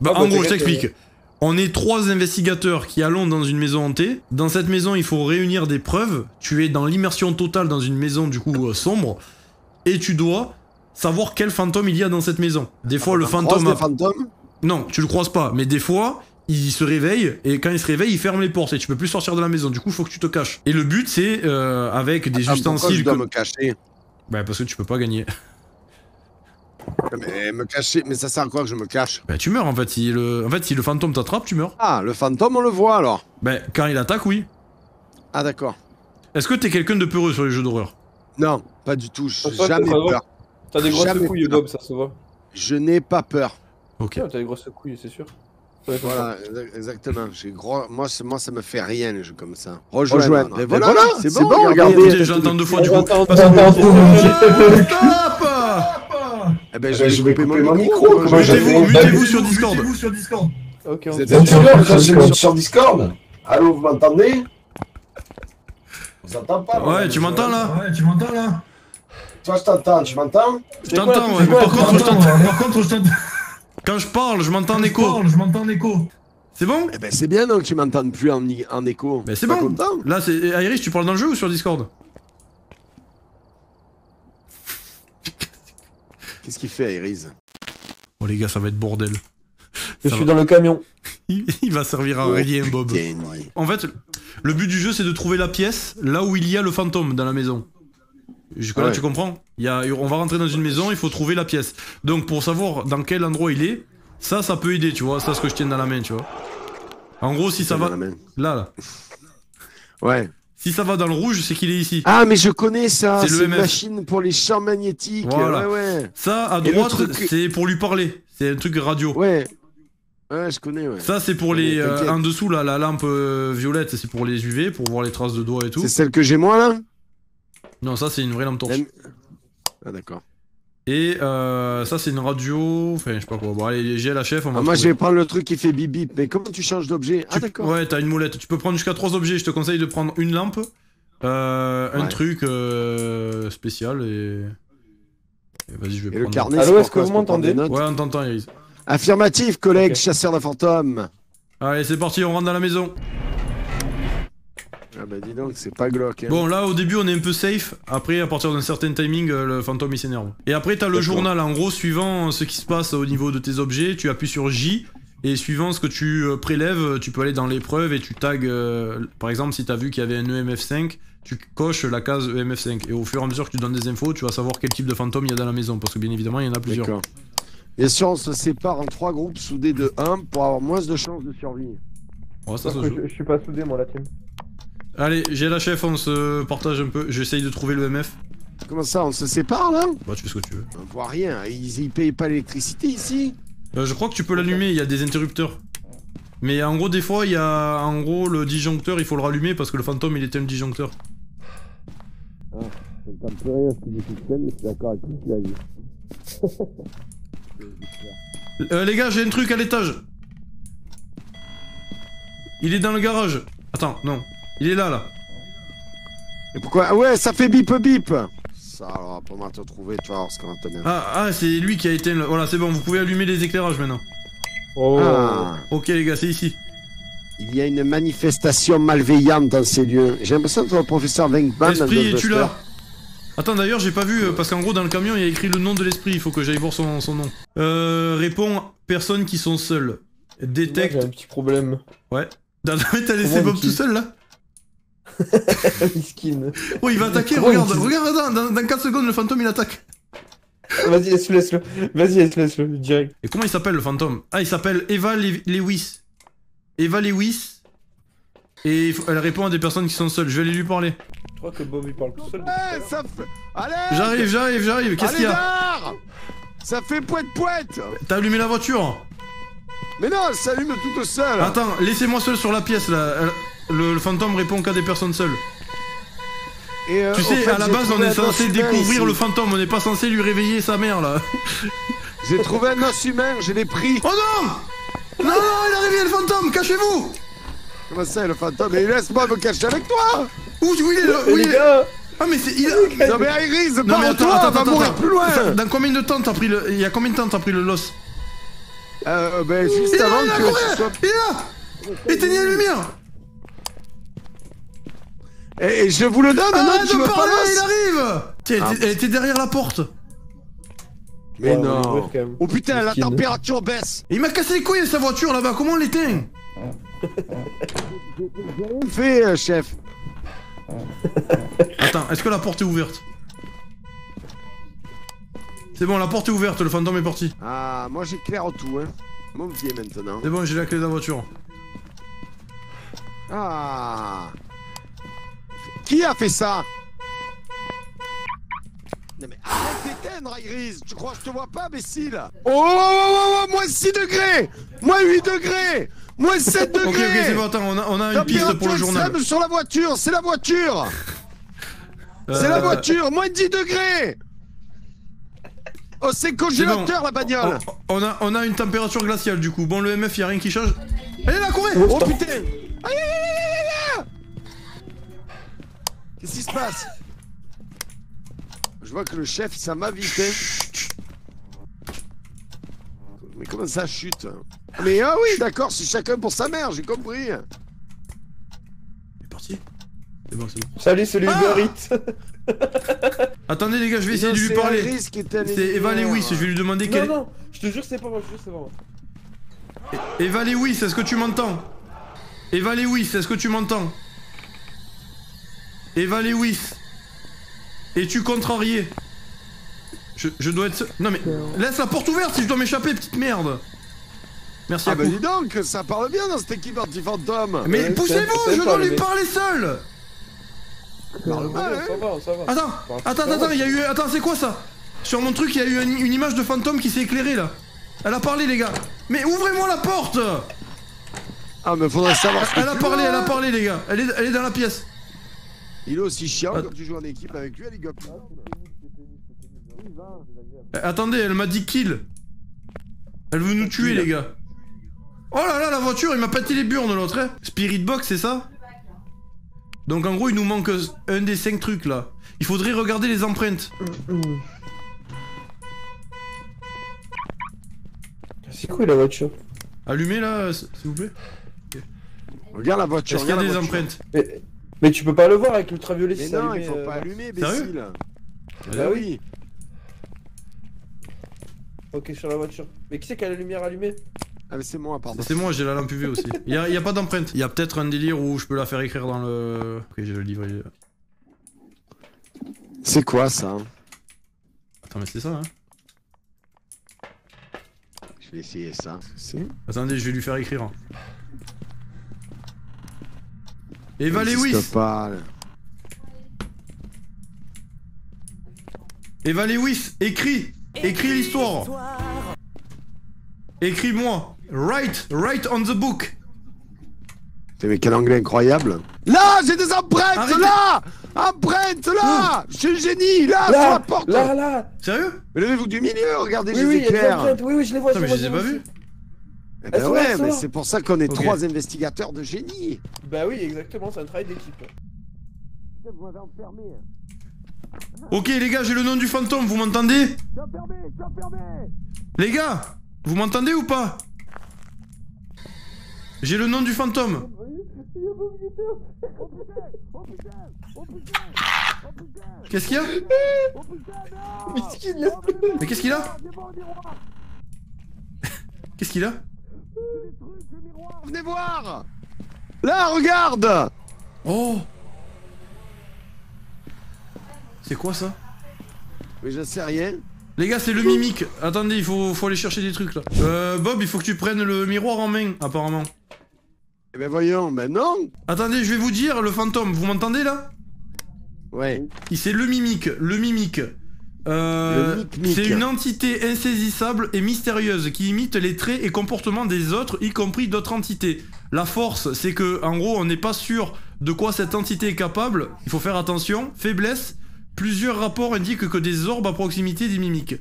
Bah, Ah, en bah, gros, je t'explique. On est trois investigateurs qui allons dans une maison hantée. Dans cette maison, il faut réunir des preuves. Tu es dans l'immersion totale dans une maison du coup euh, sombre. Et tu dois savoir quel fantôme il y a dans cette maison. Des fois, le fantôme... a- Non, tu le croises pas. Mais des fois, il se réveille. Et quand il se réveille, il ferme les portes. Et tu peux plus sortir de la maison. Du coup, il faut que tu te caches. Et le but, c'est euh, avec des pourquoi ustensiles... je dois que- me cacher? Bah, parce que tu peux pas gagner. Mais me cacher, mais ça sert à quoi que je me cache? Bah, tu meurs en fait. Si le, en fait, si le fantôme t'attrape, tu meurs. Ah, le fantôme, on le voit alors? Bah, quand il attaque, oui. Ah, d'accord. Est-ce que t'es quelqu'un de peureux sur les jeux d'horreur? Non, pas du tout. J'ai jamais peur. T'as des grosses Jamais couilles. Bob, ça se voit. Je n'ai pas peur. Ok. Ouais, t'as des grosses couilles, c'est sûr. Voilà, exa- exactement. J'ai gros... moi, moi, ça me fait rien les jeux comme ça. Rejoindre. Voilà, voilà, c'est bon, bon. regardez. j'entends deux fois du coup. Stop Eh ben, ben, je vais couper mon micro, comment je- j'ai Mutez-vous, mutez-vous sur Discord. Ok, on Vous êtes Bien sûr, je suis sur Discord. Allô, vous m'entendez Vous entendez pas Ouais, tu m'entends là Ouais, tu m'entends là Toi, je t'entends, tu m'entends Je t'entends, ouais, mais par contre, je t'entends- Par contre, je t'entends. quand je parle, je m'entends en Je écho. parle, Je m'entends en écho. C'est bon? Eh ben, c'est bien donc tu m'entends plus en, écho. Ben c'est Pas bon. content? Là, c'est. Iris, tu parles dans le jeu ou sur Discord? Qu'est-ce qu'il fait, Iris Oh les gars, ça va être bordel. Je Ça suis va. dans le camion. Il il va servir à rien, Bob. Putain, En fait, le but du jeu, c'est de trouver la pièce là où il y a le fantôme dans la maison. Jusque-là, Ouais. tu comprends il y a, On va rentrer dans une maison, il faut trouver la pièce. Donc, pour savoir dans quel endroit il est, ça, ça peut aider, tu vois. Ça, ce que je tiens dans la main, tu vois. En gros, si ça va. la main. Là, là. Ouais. Si ça va dans le rouge, c'est qu'il est ici. Ah, mais je connais ça. C'est une machine pour les champs magnétiques. Voilà. Ouais, ouais. Ça, à droite, truc- c'est pour lui parler. C'est un truc radio. Ouais. Ouais, je connais, ouais. Ça, c'est pour les. Euh, en dessous, là, la lampe euh, violette, c'est pour les UV, pour voir les traces de doigts et tout. C'est celle que j'ai moi, là? Non, ça, c'est une vraie lampe torche. La- Ah, d'accord. Et euh, ça, c'est une radio. Enfin, je sais pas quoi. Bon, allez, j'ai la chef. On va Ah, moi, je vais prendre le truc qui fait bip bip. Mais comment tu changes d'objet Ah, d'accord. Ouais, t'as une molette. Tu peux prendre jusqu'à 3 objets. Je te conseille de prendre une lampe, euh, un truc euh, spécial et. et Vas-y, je vais Et le carnet, Allô, est-ce que vous m'entendez notes Ouais, on t'entend, Iris. Affirmatif, collègue, chasseur de fantômes. Allez, c'est parti, on rentre dans la maison. Ah, bah, dis donc, c'est pas glauque. Hein. Bon, là, au début, on est un peu safe. Après, à partir d'un certain timing, euh, le fantôme il s'énerve. Et après, t'as le journal. En gros, suivant ce qui se passe au niveau de tes objets, tu appuies sur J. Et suivant ce que tu euh, prélèves, tu peux aller dans l'épreuve et tu tags. euh, par exemple, si t'as vu qu'il y avait un E EMF5, tu coches la case E EMF5. Et au fur et à mesure que tu donnes des infos, tu vas savoir quel type de fantôme il y a dans la maison. Parce que bien évidemment, il y en a plusieurs. D'accord. Bien sûr, on se sépare en trois groupes soudés de 1 pour avoir moins de chances de survie. Ouais, ça se je, je suis pas soudé, moi, la team. Allez, j'ai la chef, on se partage un peu. J'essaye de trouver le MF. Comment ça, on se sépare là? Bah, tu fais ce que tu veux. On voit rien. Ils, ils payent pas l'électricité ici? Euh, je crois que tu peux l'allumer, il y a des interrupteurs. Mais en gros, des fois, il y a. En gros, le disjoncteur, il faut le rallumer parce que le fantôme, il était un disjoncteur. Je ne plus rien ce qu'il dit tout seul, mais je suis d'accord avec tout ce qu'il a dit. Euh, les gars, j'ai un truc à l'étage. Il est dans le garage. Attends, non. Il est là, là. Et pourquoi? Ah ouais, ça fait bip bip Ça, alors, pour moi te trouver, tu vas voir ce qu'on va. Ah, ah c'est lui qui a éteint le... Voilà, c'est bon, vous pouvez allumer les éclairages maintenant. Oh. Ah, Ok, les gars, c'est ici. il y a une manifestation malveillante dans ces lieux. J'ai l'impression que le professeur Venkman dans Esprit, es-tu là? Attends, d'ailleurs, j'ai pas vu, euh, parce qu'en gros, dans le camion, il y a écrit le nom de l'esprit, il faut que j'aille voir son, son nom. Euh, réponds, personnes qui sont seules. Détecte... J'ai un petit problème. Ouais. T'as t'as laissé Bob tout seul, là? Miskin. Oh, il va attaquer, Comment regarde, regarde, attends, dans, dans 4 secondes, le fantôme, il attaque. Vas-y, laisse-le, laisse-le. Vas-y, laisse-le, laisse-le, direct. Et comment il s'appelle, le fantôme? Ah, il s'appelle Eva Le- Lewis. Eva Lewis. Et il faut- elle répond à des personnes qui sont seules. Je vais aller lui parler. Je crois que Bob, il parle tout seul. Ouais, ça fait... Allez J'arrive, j'arrive, j'arrive. Qu'est-ce qu'il y a? Ça fait poète poète T'as allumé la voiture? Mais non, elle s'allume toute seule Attends, laissez-moi seul sur la pièce, là. Elle- Le, le fantôme répond qu'à des personnes seules. Et, euh, tu sais, fait, à la base, on est censé découvrir le fantôme. On n'est pas censé lui réveiller sa mère, là. J'ai trouvé un os humain, je l'ai pris Oh non Non, non, il a réveillé le fantôme Cachez-vous Comment ça, le fantôme? Mais laisse-moi me cacher avec toi Où, où il est là Où il est gars Ah, mais c'est. Il a... Non mais Iris, Non, mais attends, barre-toi, attends, va attends, mourir attends. plus loin Ça- Dans combien de temps t'as pris le. Il y a combien de temps t'as pris le loss Euh, ben, juste Il avant là, il a que. Il est là Éteignez la lumière Et, et je vous le donne, non, Arrête tu de veux pas parler, il arrive Tiens, elle Ah. était- elle était derrière la porte Mais Ouais, non. Oh putain, la température baisse Il m'a cassé les couilles sa voiture là-bas, comment on l'éteint Fais, euh, chef Attends, est-ce que la porte est ouverte C'est bon, la porte est ouverte, le fantôme est parti. Ah, moi j'éclaire tout, hein. Mon pied maintenant. C'est bon, j'ai la clé de la voiture. Ah Qui a fait ça Non mais arrête d'éteindre, Iris Tu crois que je te vois pas, imbécile Oh, oh, oh, oh, moins 6 degrés. Moins 8 degrés. Moins 7 degrés Ok, ok, c'est bon, attends, on a, on a une piste pour le journal. sur la voiture, c'est la voiture. C'est la Euh, voiture, moins 10 degrés. Oh, c'est congélateur la bagnole. On, on a, on a une température glaciale du coup. Bon, le MF, y a rien qui change. Allez là, courez. Oh putain. Aïe aïe aïe Qu'est-ce qui se passe? Je vois que le chef, ça m'a vite. hein. Mais comment ça chute? Mais ah oui, d'accord, c'est chacun pour sa mère, j'ai compris. Il est parti? C'est bon, c'est bon. Salut, c'est Ah. Attendez les gars, je vais essayer Non, de lui parler. C'est Eva. Lewis, je vais lui demander Non, quelle... non, je te jure, c'est pas moi, je te jure, c'est pas moi. Eva Lewis, est-ce que tu m'entends? Eva Lewis, est-ce que tu m'entends? Eva Lewis Es-tu contrarié je, je dois être... seul- Non mais... Laisse la porte ouverte si je dois m'échapper, petite merde Merci Ah à bah dis donc, ça parle bien dans cette équipe anti-fantôme Mais Ouais, poussez-vous, je dois lui parler seul Parle Ouais, mal, hein ça va, ça va. Attends, attends, attends, il y a eu... Attends, c'est quoi ça? Sur mon truc, il y a eu une, une image de fantôme qui s'est éclairée là. Elle a parlé les gars. Mais ouvrez-moi la porte Ah mais faudrait savoir ce que Elle a parlé, elle a parlé les gars. Elle est, elle est dans la pièce. Il est aussi chiant Ah. quand tu joues en équipe avec lui, les gars. Euh, Attendez, elle m'a dit kill. Elle veut nous tuer les gars. Oh là là, la voiture, il m'a pété les burnes l'autre. Hein. Spirit Box, c'est ça? Donc en gros, il nous manque un des cinq trucs là. Il faudrait regarder les empreintes. C'est quoi la voiture? Allumez là, s'il vous plaît. Regarde la voiture, Est-ce qu'il y a regarde des la voiture. empreintes? Mais, mais tu peux pas le voir avec l'ultraviolet Mais si c'est non, il faut euh, pas allumer, imbécile. Bah oui. Ok, sur la voiture. Mais qui c'est qui a la lumière allumée? Ah mais c'est moi, pardon. C'est moi, j'ai la lampe UV aussi. Il y a, y a pas d'empreinte. Il y a peut-être un délire où je peux la faire écrire dans le. Ok, j'ai le livre. C'est quoi ça? Attends, mais c'est ça, hein. Je vais essayer ça. Attendez, je vais lui faire écrire. Eva Ça existe Lewis écris. Écris l'histoire. Écris-moi. Write Write on the book. Mais quel anglais incroyable. Là, j'ai des empreintes, Arrêtez. là. Empreintes, là. Je suis un génie, là, sur Là la porte. Là, là. Sérieux? Mais levez-vous du milieu, regardez, Oui, je oui, les il y a des éclaire. empreintes, oui, oui, je les vois. Putain, je mais je les ai pas vus Eh ben ouais, mais c'est pour ça qu'on est trois investigateurs de génie. Bah oui, exactement, c'est un travail d'équipe. Putain, vous m'avez enfermé. Ok les gars, j'ai le nom du fantôme, vous m'entendez? Les gars Vous m'entendez ou pas? J'ai le nom du fantôme. Qu'est-ce qu'il y a? Mais qu'est-ce qu'il a? Qu'est-ce qu'il a? Venez voir Là, regarde Oh C'est quoi ça? Mais je sais rien. Les gars, c'est le mimique. Attendez, il faut, faut aller chercher des trucs là. Euh, Bob, il faut que tu prennes le miroir en main, apparemment. Eh ben voyons, ben non Attendez, je vais vous dire, le fantôme, vous m'entendez là? Ouais. Il c'est le mimique, le mimique. Euh, c'est une entité insaisissable et mystérieuse qui imite les traits et comportements des autres, y compris d'autres entités. La force, c'est que, en gros, on n'est pas sûr de quoi cette entité est capable. Il faut faire attention. Faiblesse, plusieurs rapports indiquent que des orbes à proximité des mimiques.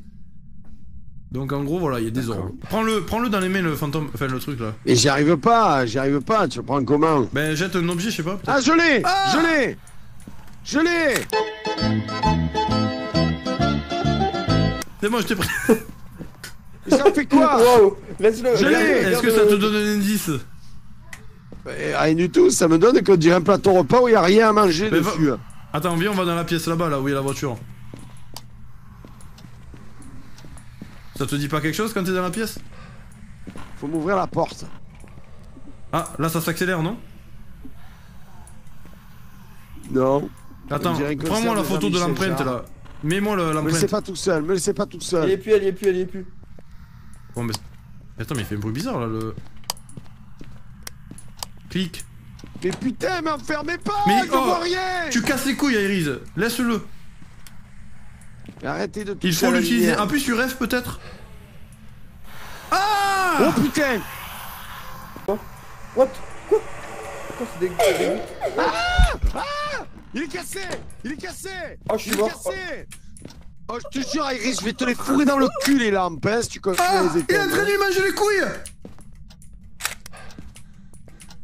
Donc en gros, voilà, il y a des orbes. Prends-le, prends-le dans les mains, le fantôme, enfin le truc là. Et j'y arrive pas, j'y arrive pas, tu le prends comment? Ben jette un objet, je sais pas. Ah, je l'ai Ah Je l'ai Je l'ai C'est bon, je t'ai pris. Ça fait quoi Wow, laisse-le. Je l'ai. Est-ce que ça te donne un indice Rien du tout, ça me donne qu'on dirait un plateau repas où il n'y a rien à manger Mais va- dessus. Attends, viens, on va dans la pièce là-bas, là où il y a la voiture. Ça te dit pas quelque chose quand t'es dans la pièce? Faut m'ouvrir la porte. Ah, là ça s'accélère, non? Non. Attends, dirait prends-moi la photo de Jean-Michel l'empreinte Jarre. là. Mets-moi le- Me laissez l'empreinte. pas tout seul, me laissez pas tout Elle y seul. est plus, elle y est plus, elle y est plus. Bon, mais... Attends, mais il fait un bruit bizarre là, le... Clique. Mais putain, mais enfermez pas Mais, Je oh, vois rien Tu casses les couilles, Iris. Laisse-le. Mais Arrêtez de Il faut l'utiliser. lumière. Appuie sur F peut-être Oh Ah putain What Quoi Pourquoi c'est des... des- Il est cassé Il est cassé Oh, je suis mort. cassé Oh, je te jure, Iris, je vais te les fourrer dans le cul, les lampes, hein, si tu continues Ah Il est en train de lui manger les couilles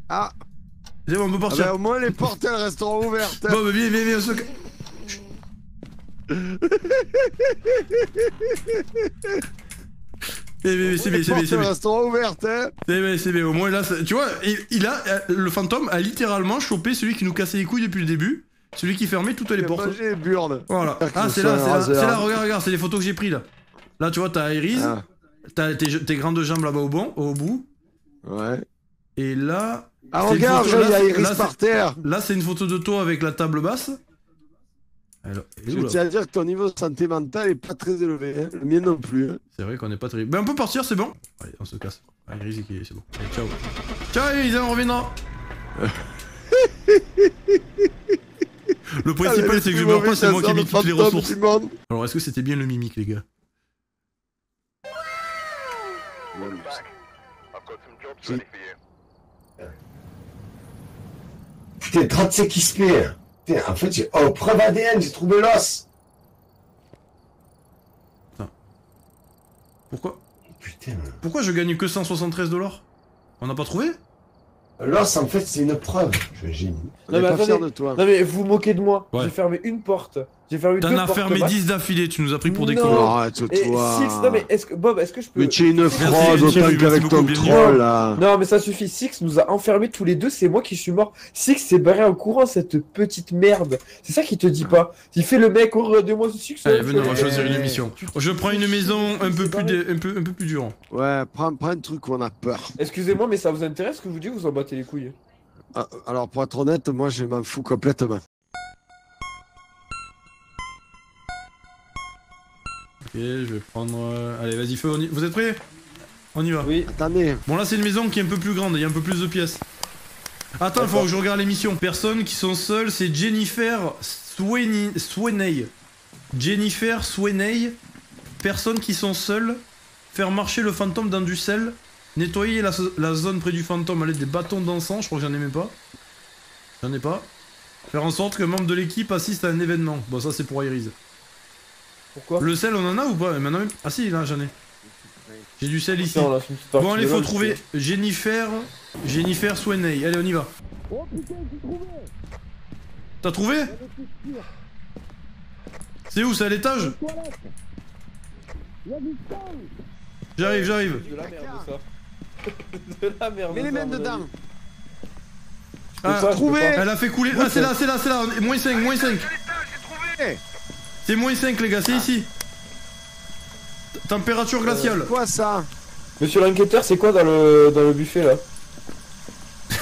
Ah, C'est bon, on peut ah partir. ben, au moins les portes, elles resteront ouvertes. Bon, bah viens, viens, viens, on se... Eh, mais c'est bien, c'est bien, c'est elles bien. resteront ouvertes, hein. C'est bien, c'est bien. Au moins là, ça- tu vois, il, il a, euh, le fantôme a littéralement chopé celui qui nous cassait les couilles depuis le début, celui qui fermait toutes les portes. burnes. Voilà. Ah, ce c'est là, c'est là, c'est là, regarde, regarde, c'est les photos que j'ai pris là. Là, tu vois, t'as Iris, Ah, t'as tes, tes grandes jambes là-bas au, bon, au bout, ouais. et là, Ah, regarde, il y a Iris là, par terre. là, c'est une photo de toi avec la table basse. Alors, Je tiens à dire que ton niveau de santé mentale est pas très élevé, hein. le mien non plus. hein. C'est vrai qu'on est pas terrible. Ben, on peut partir, c'est bon. Allez, on se casse. Allez, est- c'est bon. Allez, ciao. Ciao, Iris, on reviendra. Le principal, c'est que je meurs pas, c'est moi qui mauvais mis toutes les ressources. Alors, est-ce que c'était bien le mimique, les gars? Putain, 35 XP. Putain, en fait, j'ai... Oh, preuve ADN, j'ai trouvé l'os. Pourquoi? Putain. Pourquoi je gagne que 173 dollars? On n'a pas trouvé? L'os, en fait, c'est une preuve. Je suis un génie. On Non, est mais pas attendez. fiers de toi. Non mais vous vous moquez de moi. Ouais. J'ai fermé une porte. J'ai fermé T'en as fermé max. 10 d'affilée, tu nous as pris pour des cons. Oh, Arrête-toi. Et Six, non mais est-ce que Bob, est-ce que je peux Mais tu es une fraude autant qu'avec ton troll là. Non mais ça suffit, Six nous a enfermés tous les deux, c'est moi qui suis mort. Six s'est barré en courant cette petite merde. C'est ça qu'il te dit pas. Il fait le mec, oh regardez-moi ce Six. Allez, oh, venez, on va euh, choisir une mission. Je prends une maison un peu plus, un peu, un peu plus dure. Ouais, prends, prends un truc où on a peur. Excusez-moi mais ça vous intéresse ce que je vous dis ou vous en battez les couilles Ah, Alors pour être honnête, moi je m'en fous complètement. Je vais prendre... euh, Allez, vas-y, feu, on y- vous êtes prêts? On y va. Oui. Attendez, Bon, là, c'est une maison qui est un peu plus grande, il y a un peu plus de pièces. Attends, il faut que je regarde les missions. Personnes qui sont seules, c'est Jennifer Sweeney. Sweeney. Jennifer Sweeney. Personnes qui sont seules. Faire marcher le fantôme dans du sel. Nettoyer la, la zone près du fantôme à l'aide des bâtons d'encens. Je crois que j'en ai même pas. J'en ai pas. Faire en sorte qu'un membre de l'équipe assiste à un événement. Bon, ça, c'est pour Iris. Pourquoi Le sel, on en a ou pas Maintenant, même- Ah si, là, j'en ai. J'ai du sel ici. Bon, allez, faut trouver Jennifer. Jennifer Sweeney. Allez, on y va. T'as trouvé C'est où C'est à l'étage J'arrive, j'arrive. De la merde ça. de la merde. mets les mon dedans. Ah, trouvé. Elle a fait couler. Ah, c'est là, c'est là, c'est là. Moins 5, moins 5. C'est moins 5, les gars, c'est ici. Température glaciale. Quoi ça Monsieur l'enquêteur, c'est quoi dans le dans le buffet là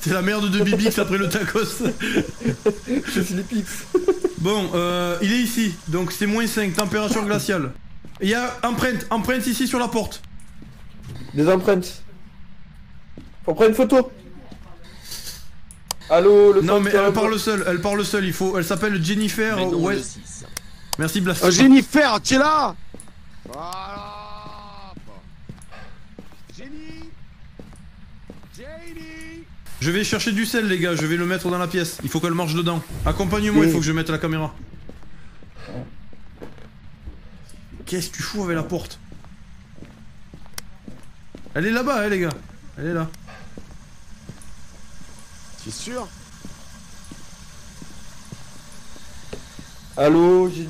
C'est la merde de Bibix après le tacos. C'est Slipix. Bon, euh, il est ici. Donc c'est moins 5, température glaciale. Il y a empreinte, empreinte ici sur la porte. Des empreintes. Faut prendre une photo. Allô, le Non mais elle parle seule, elle parle seule, il faut. Elle s'appelle Jennifer Mais non, ouais. le six. Merci Blast. Oh, Jennifer, tu es là Voilà Jenny Jenny Je vais chercher du sel les gars, je vais le mettre dans la pièce. Il faut qu'elle marche dedans. Accompagne-moi, il faut que je mette la caméra. Qu'est-ce que tu fous avec la porte? Elle est là-bas, hein, les gars. Elle est là. Tu es sûr? Allô, j'ai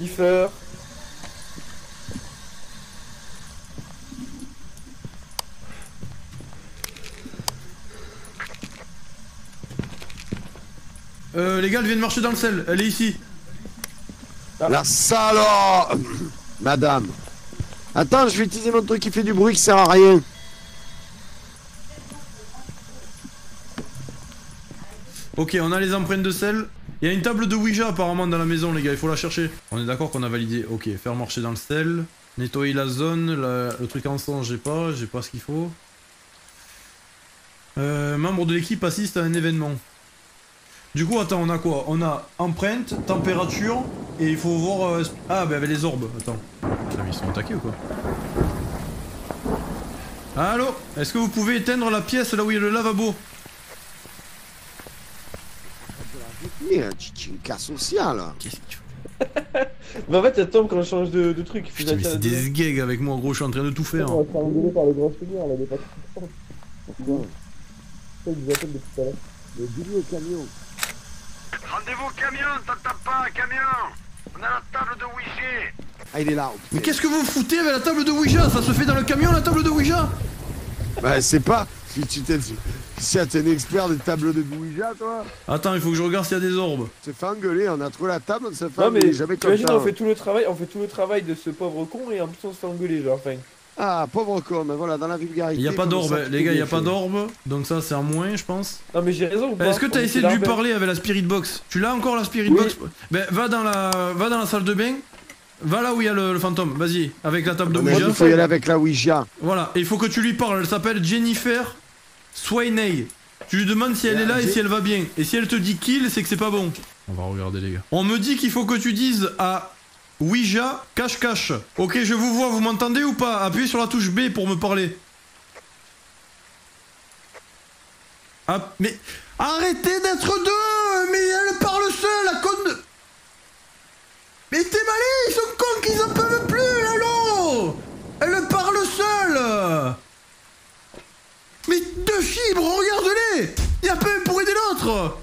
euh, les gars, elle vient de marcher dans le sel, elle est ici. La salope Madame. Attends, je vais utiliser mon truc qui fait du bruit qui sert à rien. Ok, on a les empreintes de sel. Il y a une table de Ouija apparemment dans la maison, les gars. Il faut la chercher. On est d'accord qu'on a validé. Ok, faire marcher dans le sel. Nettoyer la zone. Le truc en sang, j'ai pas. J'ai pas ce qu'il faut. Euh, membre de l'équipe assiste à un événement. Du coup, attends, on a quoi? On a empreinte, température, et il faut voir... euh, Ah, bah avec les orbes, attends. Ils sont attaqués ou quoi? Allô? Est-ce que vous pouvez éteindre la pièce là où il y a le lavabo? Tu tu es une cas sociale. Qu'est-ce que tu Mais en fait, ça tombe quand on change de, de truc. Putain, mais c'est des gags avec moi, gros, je suis en train de tout faire. On va se faire engueuler par le grand seigneur, là, des pas Ça, ils nous appellent depuis tout à l'heure. Le dis au camion. Rendez-vous au camion, t'entends pas, camion On a la table de Ouija Ah, il est là. Mais putain. qu'est-ce que vous foutez avec la table de Ouija? Ça se fait dans le camion, la table de Ouija? Bah, c'est pas. Si tu t'es. Si t'es un expert des tables de Ouija, toi. Attends, il faut que je regarde s'il y a des orbes. On s'est fait engueuler, on a trouvé la table, on s'est fait Non, mais. Jamais comme ça. on fait tout le travail, on fait tout le travail de ce pauvre con et en plus on se fait engueuler, genre, enfin. Ah, pauvre con, mais voilà, dans la vulgarité. Il y a pas d'orbe, ça, les gars, il y a pas d'orbe. Donc ça, c'est un moins, je pense. Non, mais j'ai raison ou pas? Est-ce que t'as essayé de lui l'arbre. parler avec la Spirit Box? Tu l'as encore la Spirit Oui. Box Ben, va dans la, va dans la salle de bain. Va là où il y a le, le fantôme. Vas-y, avec la table de Ouija. qu'il faut y aller avec la Ouija. Voilà, et il faut que tu lui parles. Elle s'appelle Jennifer Swainey. Tu lui demandes si elle est là et si elle va bien. Et si elle te dit kill, c'est que c'est pas bon. On va regarder les gars. On me dit qu'il faut que tu dises à Ouija cache-cache. Ok, je vous vois, vous m'entendez ou pas? Appuyez sur la touche B pour me parler. Ah, mais arrêtez d'être deux Mais elle parle seule, la conne de... Mais t'es malé, ils sont cons qu'ils en peuvent plus, allô? Elle parle seule Deux fibres, regarde-les Il y a pas un pour aider l'autre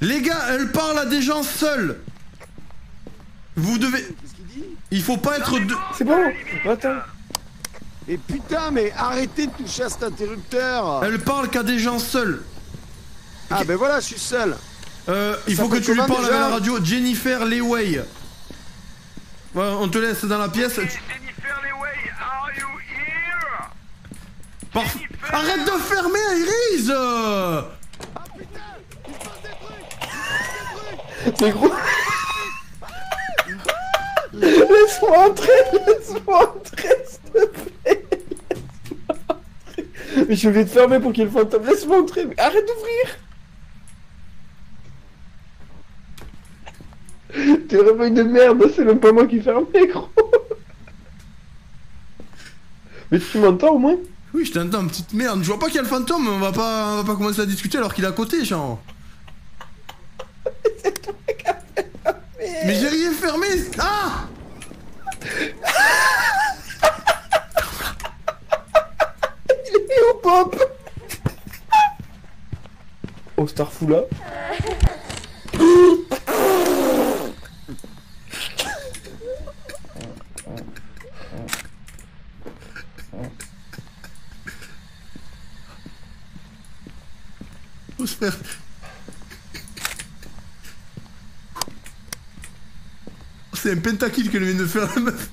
Les gars, elle parle à des gens seuls Vous devez... Il faut pas être deux... C'est bon Attends. Et putain, mais arrêtez de toucher à cet interrupteur. Elle parle qu'à des gens seuls Ah, ben voilà, je suis seul. Euh, il Ça faut que tu lui parles à la radio Jennifer Leway. Ouais, on te laisse dans la pièce. Tu- Jennifer Leway, are you here Arrête de fermer, Iris Ah gros Laisse-moi entrer Laisse-moi entrer, s'il te plaît. Mais je vais te fermer pour qu'il y ait le fantôme. Laisse-moi entrer mais Arrête d'ouvrir T'es vraiment une merde, c'est même pas moi qui ferme, gros Mais tu m'entends au moins? Oui, je t'entends, petite merde. Je vois pas qu'il y a le fantôme. On va pas, on va pas commencer à discuter alors qu'il est à côté, genre. Mais j'ai rien fermé. Ah Et au pop Oh Starfoula Faut se faire. C'est un pentakill que vient de faire la meuf.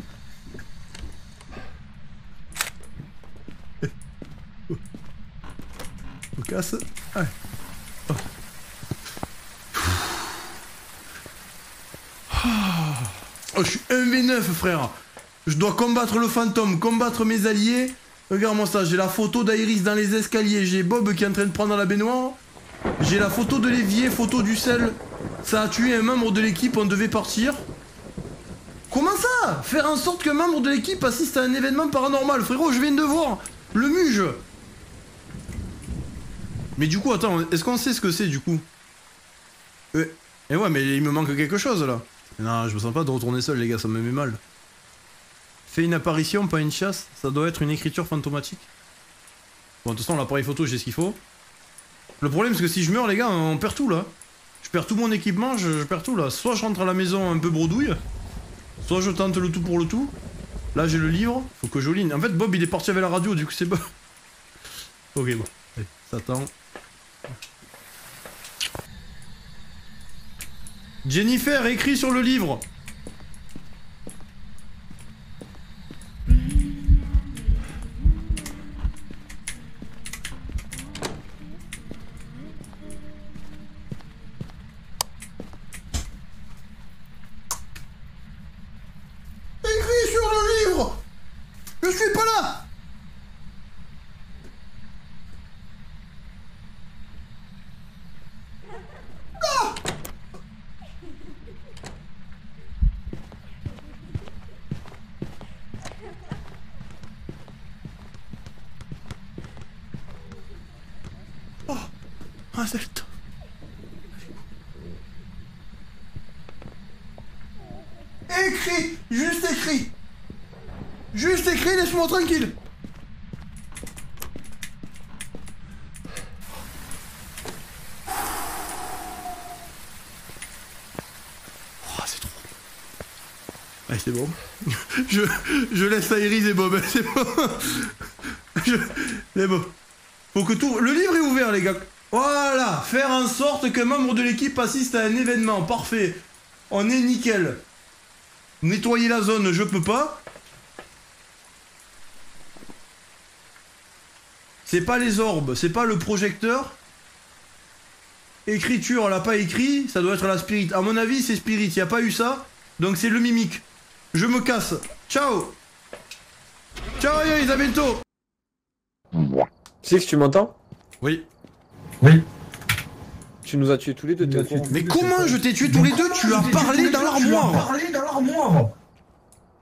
Oh. Je suis 1v9 frère. Je dois combattre le fantôme, combattre mes alliés. Regarde-moi ça, j'ai la photo d'Airis dans les escaliers, j'ai Bob qui est en train de prendre la baignoire. J'ai la photo de l'évier, photo du sel. Ça a tué un membre de l'équipe, on devait partir. Faire en sorte qu'un membre de l'équipe assiste à un événement paranormal. Frérot, je viens de voir le muge. Mais du coup, attends, est-ce qu'on sait ce que c'est du coup euh, Et ouais, mais il me manque quelque chose là. Non, je me sens pas de retourner seul, les gars, ça me met mal. Fais une apparition, pas une chasse. Ça doit être une écriture fantomatique. Bon, de toute façon, l'appareil photo, j'ai ce qu'il faut. Le problème, c'est que si je meurs, les gars, on perd tout là. Je perds tout mon équipement, je, je perds tout là. Soit je rentre à la maison un peu bredouille, Soit je tente le tout pour le tout. Là, j'ai le livre. Faut que je ligne. En fait, Bob, il est parti avec la radio, du coup, c'est Bob. ok, bon. Allez, ça attend. Jennifer, écrit sur le livre. C'est le temps. Écris Juste écris Juste écris, laisse-moi tranquille Oh, c'est trop Ouais, c'est bon. je, je laisse Iris et Bob, c'est bon. Je- c'est bon. Faut que tout... Le livre est ouvert, les gars. Voilà, faire en sorte qu'un membre de l'équipe assiste à un événement. Parfait. On est nickel. Nettoyer la zone, je peux pas. C'est pas les orbes, c'est pas le projecteur. Écriture, on l'a pas écrit, ça doit être la spirit. À mon avis, c'est spirit, y a pas eu ça. Donc c'est le mimique. Je me casse. Ciao Ciao Iris, à bientôt Tu sais que tu m'entends? Oui. Oui. Tu nous as tués tous les deux, t'es au courant Mais comment je t'ai tué tous les deux? Tu as parlé dans l'armoire parlé dans l'armoire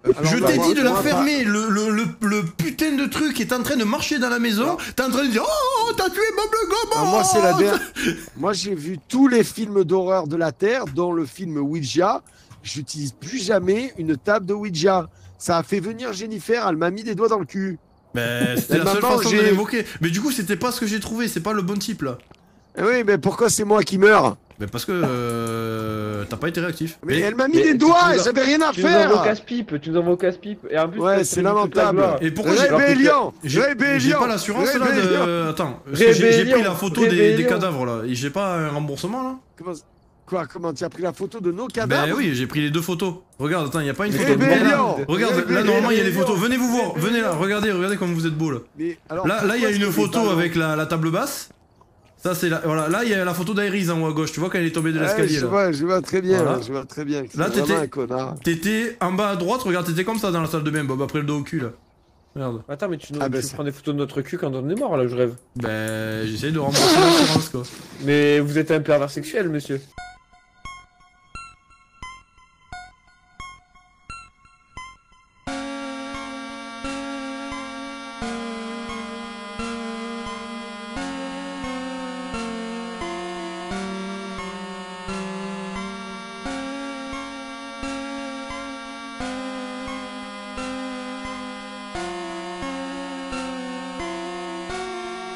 Je bah, t'ai dit de la moi, fermer, le, le, le, le putain de truc est en train de marcher dans la maison, t'es en train de dire Oh, t'as tué Bob le Ah, moi, c'est la dernière. Moi, j'ai vu tous les films d'horreur de la Terre, dont le film Ouija. J'utilise plus jamais une table de Ouija. Ça a fait venir Jennifer, elle m'a mis des doigts dans le cul. Ben, c'était la seule façon de l'évoquer. Mais du coup, c'était pas ce que j'ai trouvé, c'est pas le bon type là. Eh oui, mais pourquoi c'est moi qui meurs Ben, parce que euh, t'as pas été réactif. Mais elle m'a mis mais des doigts, nous j'avais rien à Tu nous envoies au faire. casse-pipe, tu nous envoies au casse-pipe. Et en plus, Ouais, c'est lamentable. Et pourquoi j'ai Rébellion j'ai- j'ai Rébellion pas l'assurance là de. Attends, parce que j'ai pris la photo des, cadavres là. Et j'ai pas un remboursement là Comment... Quoi Comment tu as pris la photo de nos Ben cadavres oui, j'ai pris les deux photos. Regarde, attends, y a pas une photo. Rébellion Regarde, là Rébellion normalement il y a les photos. Venez vous voir, venez là, regardez, regardez comme vous êtes beau là. Mais alors, Là, là, il y a une photo avec la, la table basse. Ça, c'est la. Voilà, là, il y a la photo d'Iris en haut à gauche. Tu vois qu'elle est tombée de Ouais, l'escalier je là. vois, je vois très bien, Voilà. je vois très bien. Là, t'étais- en bas à droite, regarde, t'étais comme ça dans la salle de bain, Bob, après le dos au cul là. Regarde. Attends, mais tu, nous, Ah, bah, tu prends des photos de notre cul quand on est mort, là, je rêve. Ben, j'essaye de rembourser l'assurance quoi. Mais vous êtes un pervers sexuel, monsieur.